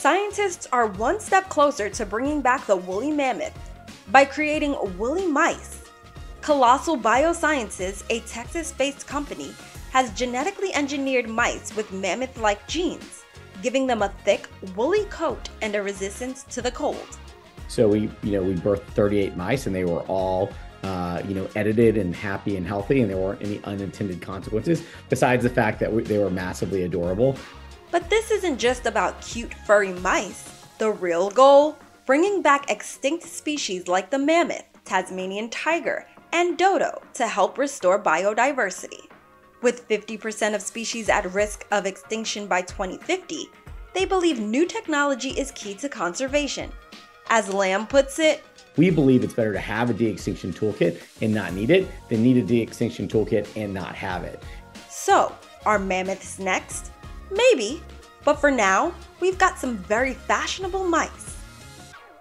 scientists are one step closer to bringing back the woolly mammoth by creating woolly mice. Colossal Biosciences, a Texas based company, has genetically engineered mice with mammoth like genes, giving them a thick, woolly coat and a resistance to the cold. So we, you know, we birthed 38 mice and they were all uh, you know, edited and happy and healthy, and there weren't any unintended consequences, besides the fact that we, they were massively adorable. But this isn't just about cute furry mice. The real goal? Bringing back extinct species like the mammoth, Tasmanian tiger, and dodo to help restore biodiversity. With 50% of species at risk of extinction by 2050, they believe new technology is key to conservation. As Lamm puts it, we believe it's better to have a de-extinction toolkit and not need it than need a de-extinction toolkit and not have it. So, are mammoths next? Maybe, but for now, we've got some very fashionable mice.